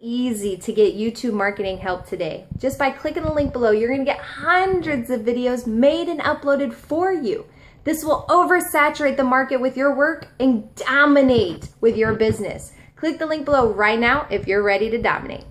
easy to get YouTube marketing help today. Just by clicking the link below, you're gonna get hundreds of videos made and uploaded for you. This will oversaturate the market with your work and dominate with your business. Click the link below right now if you're ready to dominate.